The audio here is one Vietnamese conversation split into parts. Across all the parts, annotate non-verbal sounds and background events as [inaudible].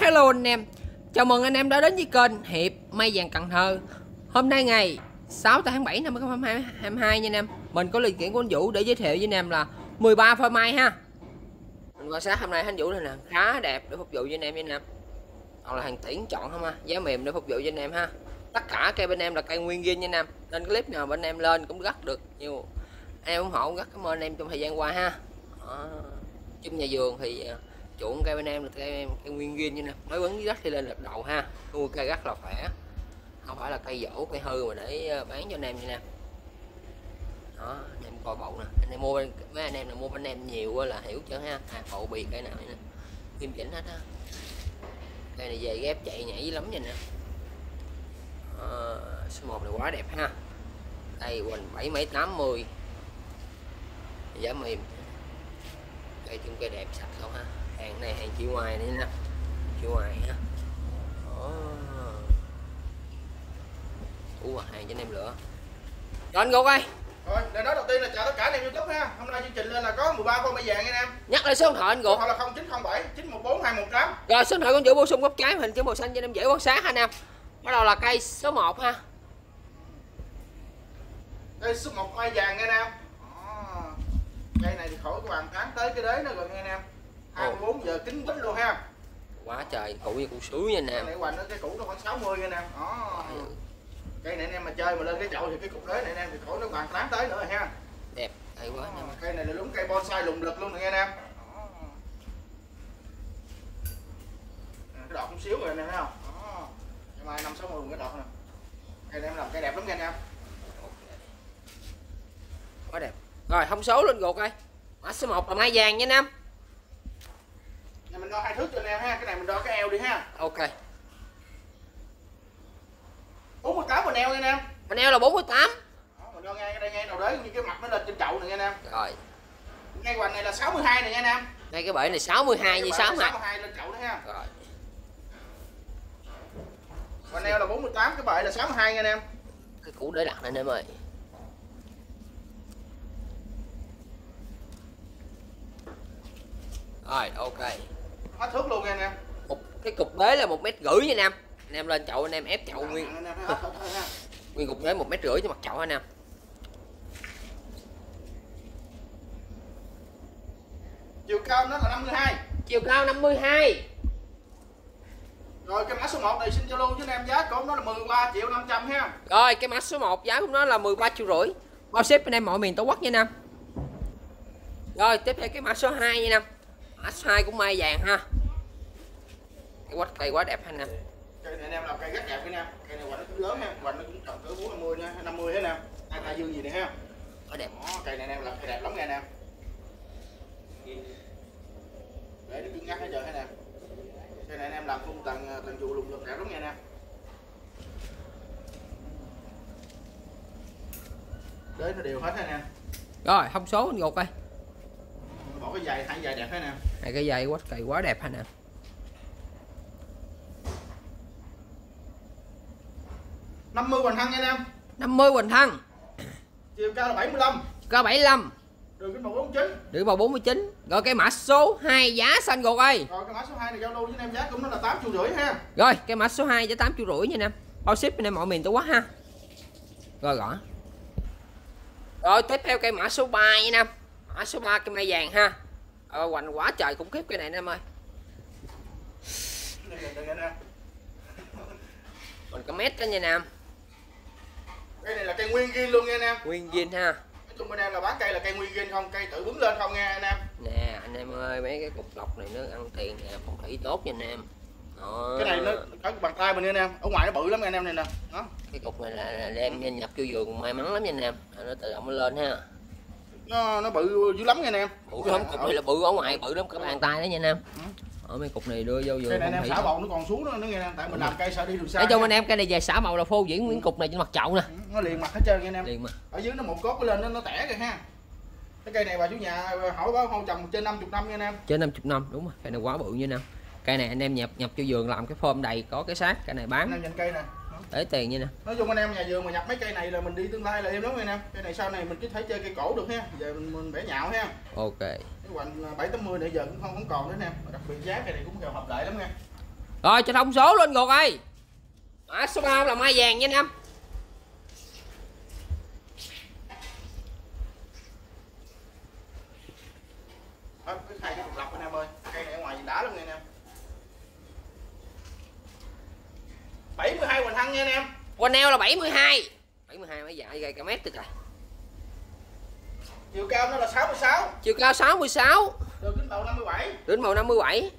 Hello anh em. Chào mừng anh em đã đến với kênh Hiệp May Vàng Cần Thơ. Hôm nay ngày 6 tháng 7 năm 2022 nha anh em. Mình có linh kiện của anh Vũ để giới thiệu với anh em là 13 phơi mai ha. Mình quan sát hôm nay anh Vũ này nè, khá đẹp để phục vụ với anh em nha anh em. Còn là hàng tiễn chọn không ha, Giá mềm để phục vụ cho anh em ha. Tất cả cây bên em là cây nguyên viên nha anh em. Nên clip nào bên em lên cũng rất được nhiều. Em ủng hộ rất cảm ơn anh em trong thời gian qua ha. Đó. Chung nhà vườn thì à, chuộng cây bên em là cây, cây nguyên viên như nè. Mới bấn dưới đất thì lên lật đầu ha. Nuôi cây rất là khỏe. Không phải là cây dỗ cây hư mà để ờ, bán cho anh em như nè. Đó anh em coi bộ nè. Anh em mua bên mấy anh em là mua bên em nhiều là hiểu chưa ha. Hạt bộ bì cây nào nè. Nghiêm chỉnh hết á. Cây này về ghép chạy nhảy lắm nhìn nè. À, số 1 này quá đẹp ha. Đây quỳnh bảy mấy tám mươi giá mềm. Cây chung cây đẹp sạch không ha hàng này hàng chị ngoài nữa nè chị ngoài đó ủa hàng cho anh em lựa rồi anh Gục ơi Rồi, lời nói đầu tiên là chào tất cả anh em YouTube ha. Hôm nay chương trình lên là có 13 con mày vàng anh em. nhắc lại số điện thoại anh Gục Hoặc là 0907 914 218. rồi số điện thoại con chủ bổ sung góc trái hình chữ màu xanh cho anh em dễ quan sát ha anh em bắt đầu là cây số 1 ha Đây số 1 mai vàng anh em. Cây này thì khỏi cái bàn tán tới cái đế nữa rồi nha anh em. 24 giờ kính bích luôn ha. quá trời cụ như cụ sứ nha anh Cây em này hoành nó cái củ nó khoảng 60 nha anh em. Đó. Cây này anh em mà chơi mà lên cái chậu thì cái cục đế này anh em thì khỏi nó bàn tán tới nữa ha. đẹp hay quá em Cây này là đúng cây bonsai lùng lực luôn nè nha anh em. Nè, Cái đọt một xíu rồi anh em thấy không? Đó. Ngày mai năm sáu mươi cái đọt nè. Cây này em làm cây đẹp lắm nha anh em. quá đẹp rồi thông số lên gột ơi mã số 1 là mai vàng nha anh em mình đo hai thước cho anh em ha, cái này mình đo cái eo đi ha. ok 48 mình eo nha anh em. bên eo là 48 Đó, mình đo ngay cái đây ngay đầu đế như cái mặt nó lên trên chậu này nha anh em. rồi Ngay hoành này là 62 này nha anh em. đây cái bể này 62 như Cái bảng 62 62 lên chậu đó ha. rồi Hoành eo là 48, cái bệ là 62 nha anh em. cái củ để đặt này anh em ơi rồi ok Hết thước luôn nha anh em. một cái cục đế là một mét rưỡi nha anh em. Anh em lên chậu anh em ép chậu nguyên. Nguyên cục đế một mét rưỡi cho mặt chậu anh em. Chiều cao nó là 52. chiều cao 52 Rồi cái mã số 1 này xin Zalo với anh em giá của nó là 13 triệu 500 ha. rồi cái mã số 1 giá của nó là 13 triệu rưỡi. Bao ship anh em mọi miền tổ quốc nha anh em. Rồi tiếp theo cái mã số 2 nha anh em mã số 2 cũng mai vàng ha cái quách cây quá đẹp anh em Cây này anh em làm cây rất đẹp anh em. Cây này hoành nó cũng lớn ha, hoành nó cũng tầm cỡ 4 50 nha, 50 hết anh em. Hai ta dương gì này ha. quá đẹp Đó, cây này anh em làm cây đẹp lắm nha anh em. Để nó cứng ngắc hết giờ hết nè. Cây này anh em làm phun tầng tầng trụ lùng lực đẹp lắm nha anh em. Đấy nó đều hết hết nè. rồi thông số anh gục ơi Cái giày hai giày đẹp hết nè. hai cái dây quách cây quá đẹp anh em 50 hoành thăng nha anh em. 50 Quỳnh Thăng. Chiều cao là 75, Cao 75 đường kính 149. Được vào 49 Rồi cái mã số 2 giá xanh gột ơi. Rồi cái mã số 2 này giao lưu với anh em giá cũng nó là 8 triệu rưỡi ha. Rồi cái mã số 2 giá 8 triệu rưỡi nha anh em Bao ship anh em mọi miền tổ quốc ha. Rồi gõ. Rồi tiếp theo cây mã số 3 nha anh em Mã số 3 cây mai vàng ha Ờ hoành quá trời khủng khiếp cái này anh em ơi. Mình có mét đó nha em Cây này là cây nguyên ghi luôn nha anh em. Nguyên viên ha Nói chung bên em là bán cây là cây nguyên ghi không, cây tự bứng lên không nha anh em. Nè anh em ơi mấy cái cục lọc này nó ăn tiền nè Phong thủy tốt nha anh em Đó. Cái này nó có bàn tay mình nha anh em. Ở ngoài nó bự lắm nha anh em này nè. Đó. Cái cục này là, là đem nhập vô vườn may mắn lắm nha anh em Nó tự động nó lên ha Nó nó bự dữ lắm nha anh em. bự lắm cục này là bự ở ngoài bự lắm cái bàn tay đó nha anh em ở mấy cục này đưa vô Cây vườn này anh không em xả bầu nó còn xuống nữa nữa anh em. Tại mình làm cây sợ đi đường xa. chung nha. anh em cái này về xả màu là phô diễn nguyên cục này trên mặt chậu nè Ừ, Nó liền mặt hết trơn nha anh em. liền mà Ở dưới nó một cốt lên nó nó tẻ kìa ha. Cái cây này bà chủ nhà hỏi báo hôn trồng trên 50 năm nha anh em. trên 50 năm đúng rồi cây này quá bự như nè cây này anh em nhập nhập cho vườn làm cái phơm đầy có cái xác cây này Anh bán em nhìn cây nè. Để tiền như nè. Nói chung anh em nhà vườn mà nhập mấy cây này là mình đi tương lai là êm lắm anh em. Cây này sau này mình cứ thể chơi cây cổ được ha. Giờ mình, mình bẻ nhạo ha. Ok. Cái hoành bảy tám mươi nãy giờ cũng không không còn nữa anh em đặc biệt giá cây này cũng kèo hợp lại lắm nha. Rồi cho thông số lên ngược ơi mã số 3 là mai vàng nha anh em. Cái hai cái cục lọc anh em ơi. Cây này ở ngoài đã lắm nha anh em 72 hoành thăng nha anh em. Quanh eo là 72 72 mấy dạ gây cả mét rồi. Trời chiều cao nó là 66 chiều cao 66 đường kính bầu 57 đến màu 57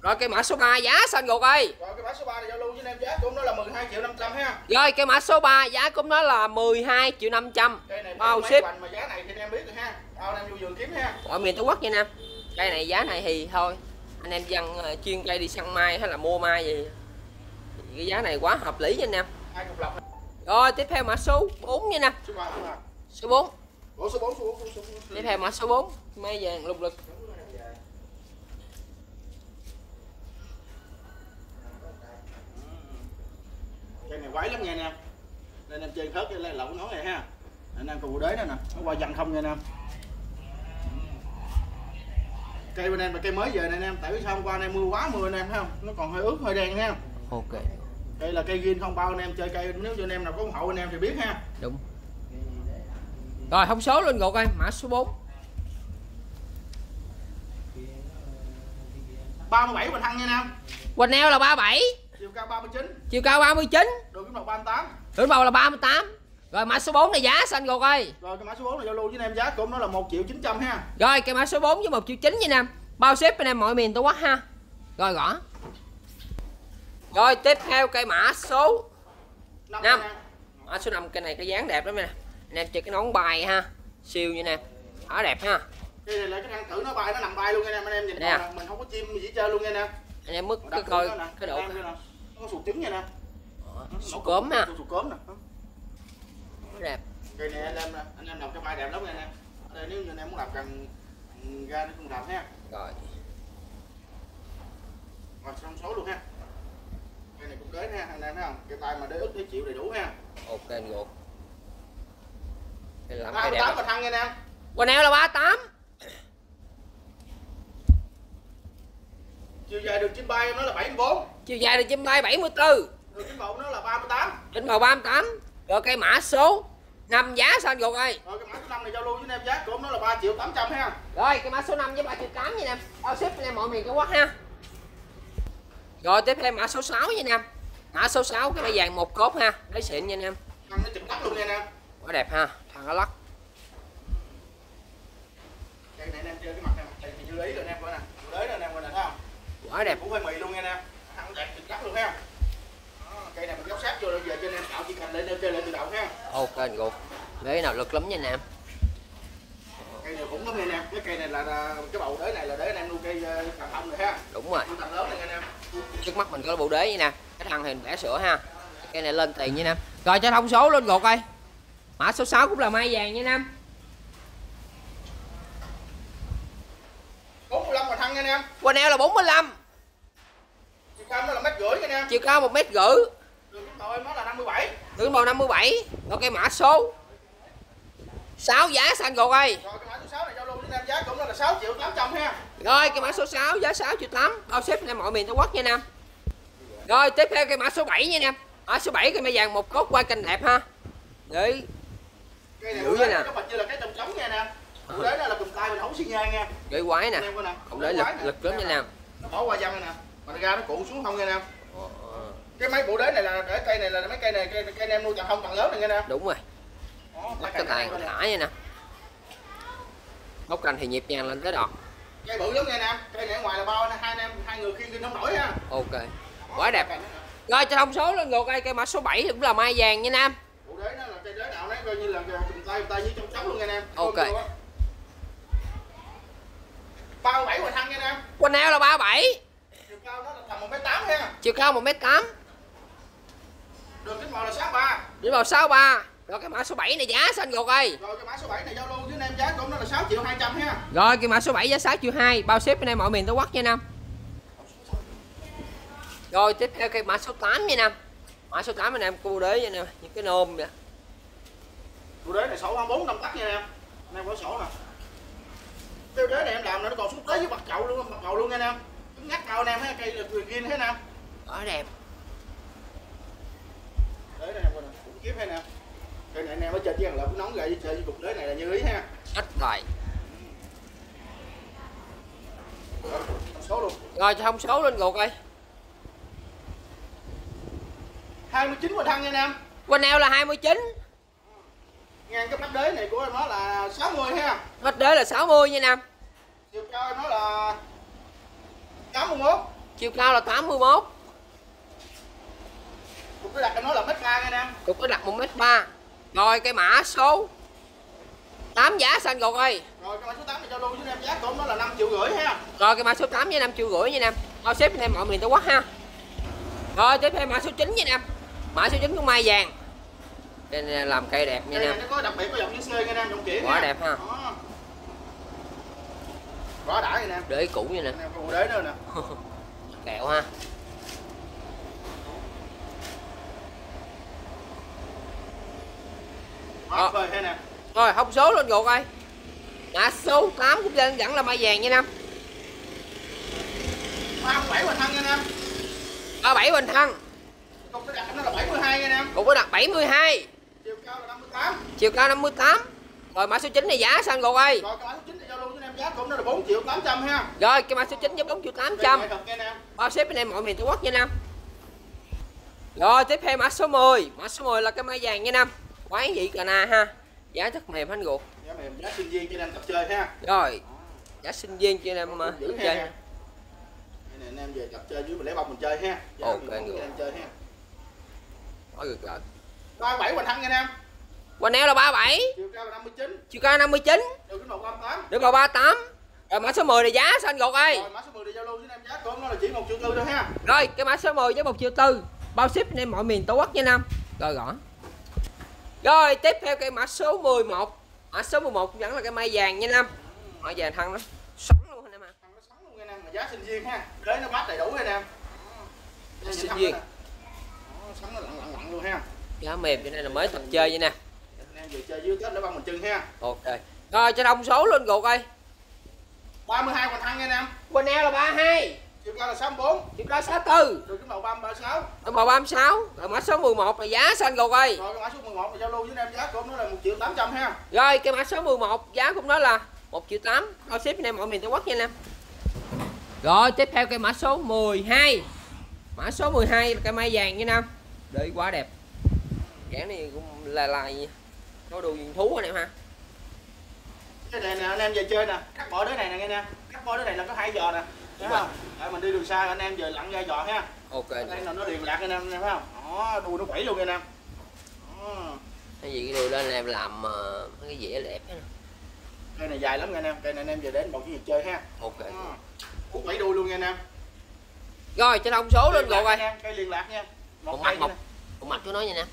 rồi cái mã số 3 giá xanh gột ơi? Rồi cái mã số 3 này giao lưu với anh em giá cũng nó là 12 triệu 500 ha. Rồi cái mã số 3 giá của nó là 12 triệu 500 cây này bao ship. mà giá này thì anh em biết rồi ha. Bao anh em vô vườn kiếm ha mọi miền Tổ quốc nha anh em. Cây này giá này thì thôi anh em dân ờ, chuyên cây đi săn mai hay là mua mai gì cái giá này quá hợp lý nha anh em. Hai cục lọc rồi tiếp theo mã số 4 nha em số 3 số 3 số 4 Ủa số 4 số 4 số 4 số 4 tiếp theo mã số 4 mai vàng lục lực. Cây này quái lắm nha anh em. Nên em chơi thớt cái lậu nó này ha. Anh em còn đế nữa nè. Nó qua dặn không nha anh em. Cây bên em là cây mới về nè anh em. Tại vì sao hôm qua anh em mưa quá mưa anh em thấy không? Nó còn hơi ướt hơi đen ha ok đây là cây green không? Bao anh em chơi cây nếu cho anh em nào có ủng hộ anh em thì biết ha. Đúng. Rồi thông số lên gột ơi mã số 4 37 bình thăng nha anh em. Quanh eo là 37 chiều cao 39 chiều cao 39 đường kính mặt 38 Đỉnh bầu là 38 Rồi mã số 4 này giá xanh gột ơi? Rồi cái mã số 4 là giao lưu với anh em giá của nó là 1 triệu 900 ha. Rồi cái mã số 4 với 1 triệu 9 nha anh em. Bao ship anh em mọi miền Tổ quốc ha. Rồi gõ Rồi tiếp theo cây mã số Năm Năm. nha anh em. Mã số 5 cây này cái dáng đẹp lắm nè. Anh em chơi cái nón bài ha Siêu như nè. Đó đẹp ha. Cây này là cái răng cử nó bay nó nằm bay luôn nha anh em. Anh em nhìn à. là mình không có chim gì hết trơn luôn nha anh em. Anh em mức Mà cái coi nè, cái độ nè. nó có sụt trứng nha nè. Sụt cốm ha. sụt cốm nè. Đẹp. Cây này anh em nè anh em làm cho bay đẹp lắm nha anh em. Ở đây nếu như anh em muốn làm cần ra nó cũng làm ha Rồi. Rồi xong số luôn ha cây này cũng đến ha anh em thấy không? Cái tay mà đế ức để chịu đầy đủ ha. Ok anh Đây làm ba mươi đẹp. tám và thăng nha anh em Quần eo là 38 chiều dài đường chim bay nó là 74 Chiều dài là chim bay 74 đường chim bầu nó là 38 Đỉnh bầu 38 Rồi cây mã số. 5 giá xanh gột ơi? Rồi cái mã số 5 này giao lưu với anh em giá của nó là 3 triệu 800 ha. Rồi cái mã số 5 với 3 triệu 8 nha em Bao ship anh em mọi miền Trung Quốc ha Rồi tiếp theo mã số 6 nha anh em. Mã số 6 cái cây vàng một cốt ha. Đấy xịn nha anh em. Nó chụp đắp luôn nha anh em. Quá đẹp ha Thằng nó lắc cây này anh em chơi cái mặt này mặt này thì chưa ý rồi anh em coi nè. Đấy rồi anh em coi nè thấy không? Quá đẹp. Cũng hơi mì luôn nha anh em. Thằng đẹp chụp đắp luôn Đó, cây này mình góc sát vô rồi giờ cho anh em tạo chỉ cần lên chơi lại tự động ha Ok anh gục. Nào lực lắm nha anh em. Cây này cũng lắm nha anh em. Cái cây này là, là cái bầu đế này là để anh em nuôi cây cầm thông rồi ha Đúng rồi. Nuôi tầng lớn này nha anh em Trước mắt mình có bộ đế nha nè. Cái thằng mình bẻ sữa ha. Cái này lên tiền anh em Rồi cho thông số lên gột coi Mã số 6 cũng là mai vàng nha anh em 45 mà thăng nha em Quần eo là 45 chiều cao nó là mét rưỡi nha em Chiều cao 1 mét rưỡi. Đường bầu nó là 57 Đường bầu 57 Rồi cái mã số 6 giá xanh gột ơi rồi cái mã số 6 này giao lưu em giá cũng là 6 triệu 800 ha. Rồi cái mã số 6 giá 6 triệu 8 Bao ship lên mọi miền Tổ quốc nha em Rồi tiếp theo cái mã số 7 nha em Mã số 7 cái mai vàng một cốt qua cành đẹp ha. Đấy. Cây này nè. cái như là cái trồng trống nha em Bộ đế là cầm tay mình không xi ngang nha. Ghế quái nè. Nè. Không để lực, nè. lực lớn nha em nó bỏ qua dăm nè mà ra nó cuộn xuống không nha anh em Ờ, cái mấy bộ đế này là để cây này là mấy cây này cây, cây anh em nuôi tầng không tầng lớn này nha anh em Đúng rồi. Cây cái này tay coi nè. thả nha nè Gốc cành thì nhịp nhàng lên tới đọt. Cây bự lắm nha em cây này ngoài là bao hai em hai người khiêng lên không nổi ha Ok Quá đẹp. Rồi cho thông số lên ngược đây cây mã số 7 cũng là mai vàng nha em bộ đế nó là cây đế nào đấy coi như là cầm tay tay như trong trống luôn nha em Ok. bao bảy ngoài thăng nha em Quần eo là 37 chiều cao nó là tầm một mét tám ha. Chiều cao 1m8 đường kính màu là sáu ba. Đi vào 63 Rồi cái mã số 7 này giá xanh gột ơi? Rồi cái mã số 7 này giao lưu với anh em giá cũng nó là 6 triệu 200 ha. Rồi cái mã số 7 giá 6 triệu 2 Bao ship bên em mọi miền Tổ quốc nha anh em Rồi tiếp theo cái mã số 8 nha anh em Mã số 8 anh em cô đế nha anh em Những cái nôm nè. Bộ đế này sổ 24 năm tắc nha anh em anh em có sổ nè. Cái đế này em làm là nó còn xuống tới với mặt chậu luôn mặt chậu luôn nha anh em cứng ngắt cao anh em ha cây là quyền ghiên thế nào quá đẹp. Đấy này quên cũng kiếp hay nè cây này anh em ở trên chứ là cũng nóng gậy với chơi với cục đế này là như ý ha. Ít lại Rồi, số luôn. Rồi cho thông số lên gục coi 29 qua thăng nha anh em. Quanh eo là 29 ngang cái bắp đế này của em nó là 60 ha. Hết đế là 60 nha nam chiều cao em nó là 81 chiều cao là 81 cục cái đặt em nó là mét ba nha anh em. Cục có đặt 1 m 3 rồi cái mã số 8 giá xanh gục ơi. Rồi cái mã số 8 này cho luôn với em giá của nó là 5 triệu rưỡi ha. Rồi cái mã số 8 với 5 triệu rưỡi nha nam bao xếp em mọi miền tổ quốc ha. Rồi tiếp theo mã số 9 nha nam mã số 9 của mai vàng. Đây nè, làm cây đẹp nha này nó có đặc biệt có dòng như C nha em dòng kiển Quá đẹp ha. Đó. quá đã nha anh em. Để cũ nha nè. Em còn đế nữa nè. [laughs] Kẹo ha Đó. phê ha nè. Rồi thông số lên gục ơi mã số 8 cũng lên vẫn là mai vàng nha nam. 37 hoành thăng nha anh em 37 bình thân. Cục cái đặt nó là 72 nha anh em cục có đặt 72 chiều cao là 58 chiều cao 58 rồi mã số 9 này giá xanh gục ơi? Rồi cái mã số 9 này cho luôn với em giá của nó là 4 triệu 800 ha. Rồi cái mã số 9 với 4 triệu 800 Đây, nghệ thuật nha anh em bao ship anh em mọi miền tổ quốc nha nam. Rồi tiếp theo mã số 10 mã số 10 là cái mai vàng nha nam quái vị cà na ha? Giá rất mềm anh ruột giá mềm giá sinh viên cho anh em tập chơi ha. Rồi giá sinh viên cho anh em mà tập ha. chơi. Này anh em về tập chơi dưới mình lấy bông mình chơi ha. Giá Ok, anh em chơi ha. Ôi, được rồi 37 hoành thăng nha anh em. Quanh eo là 37 chiều cao là 59 chiều cao 59 đường kính 138 được vào 38 rồi mã số 10 là giá xanh gột ơi? Rồi mã số 10 đi giao lưu với em giá của nó là chỉ 1 triệu tư thôi ha. Rồi cái mã số 10 với 1 triệu tư. Bao ship anh em mọi miền tổ quốc nha nam rồi gõ rồi tiếp theo cái mã số 11 mã số 11 vẫn là cái mai vàng nha nam mai vàng thăng nó sống luôn anh em ạ? Nó sống luôn nha anh em mà giá sinh viên ha. Đế nó bát đầy đủ nha anh em Đây, Sinh viên. sống nó lặng lặng lặng luôn ha. Giá mềm cho nên là mới tập chơi vậy nè. Anh em về chơi dưới tết để băng mình chân ha. Ok. Rồi cho thông số lên gột ơi 32 hoành thăng nha anh em quanh eo là 32 chiều cao là 64 chiều cao 64 đường kính màu 36 Đồng bào 36 Rồi mã số 11 là giá xanh gột ơi rồi cái mã số 11 là giao lưu với em giá của nó là 1 triệu 800 ha. Rồi cái mã số 11 giá cũng đó là 1 triệu 8 Bao ship anh em mọi miền Tổ quốc nha anh em. Rồi tiếp theo cái mã số 12 Mã số 12 là cây mai vàng nha Nam Đây quá đẹp. Dãn này cũng là gì? Có đồ vườn thú anh em ha. Cái này nè anh em về chơi nè. Cắt bỏ đế này nè anh em cắt bỏ đế này là có hai giò nè thấy Đúng không Để mình đi đường xa anh em về lặn ra giò ha. Ok đây là nó liền lạc anh em thấy không? Đó đuôi nó quẩy luôn anh em. Cái gì cái điều lên em làm mấy cái dĩa đẹp hết. Cây này dài lắm nha anh em. Cây này anh em về đến một cái việc chơi ha. Ok. Đó. Út quẩy đuôi luôn nha anh em. Rồi cho thông số lên ơi nha, cây liền lạc nha. Một mặt một. Một mặt của nó nha nè.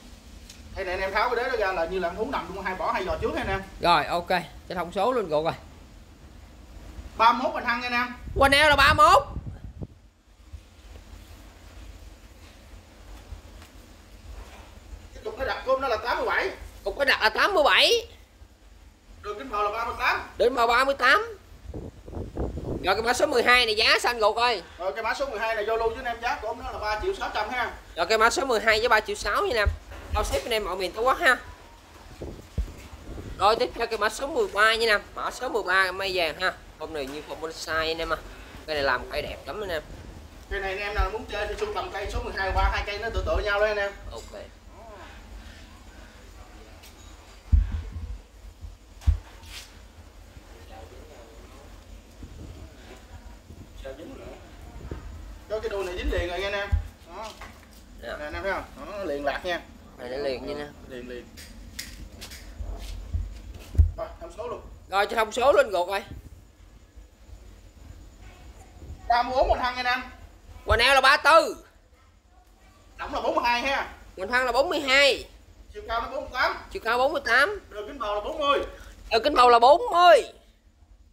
Cây này anh em tháo cái đế đó ra là như là thú nằm trong hai bỏ hai giò trước nha anh em. Rồi ok. Cho thông số lên rồi 31 bình thăng nha anh em Quanh eo là 31 cái cục nó đặt cơm nó là 87 Cục có đặt là 87 đường kính bầu là 38 Đến màu 38 Rồi cái mã số 12 này giá xanh gột ơi? Rồi cái mã số 12 này vô lưu với anh em giá của nó là 3 triệu 600 ha. Rồi cái mã số 12 với 3 triệu 6 nha em. Bao ship anh em mọi miền Tổ quốc ha. Rồi tiếp theo cái mã số 13 nha em. Mã số 13 mây vàng ha Hôm này như phong bonsai anh em à Cái này làm cây đẹp lắm anh em cây này anh em nào muốn chơi thì sưu tầm cây số 12 qua hai cây nó tự tự nhau đấy anh em Ok. Cho cái đuôi này dính liền rồi nha anh em đó Nè, nè anh em thấy không? Đó, nó liền lạc nha. Này nó liền nha nè. Liền liền. Rồi thông số luôn. Rồi cho thông số lên gột ơi 34 một thăng nha anh em Quần eo là 34 tổng là 42 ha. Quần thăng là 42 chiều cao nó 48 Chiều cao 48 đường kính bầu là 40 Ở kính bầu là 40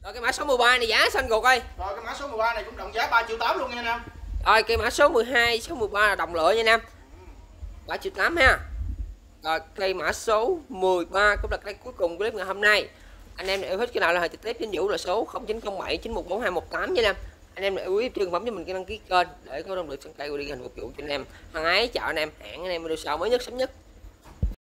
Rồi cái mã số 13 này giá xanh gột ơi? Rồi cái mã số 13 này cũng đồng giá 3 triệu 8 luôn nha anh em Rồi cái mã số 12, số 13 là đồng lựa nha anh em 3 triệu 8 ha. Rồi cây mã số 13 cũng là cây cuối cùng của clip ngày hôm nay. Anh em yêu thích cái nào là trực tiếp chính Vũ là số 0907 914218 nha anh em anh em để ý chương bấm cho mình cái đăng ký kênh để có động lực sân cây của đi hình phục vụ cho anh em. Hằng ái chào anh em, hẹn anh em video sau mới nhất, sớm nhất.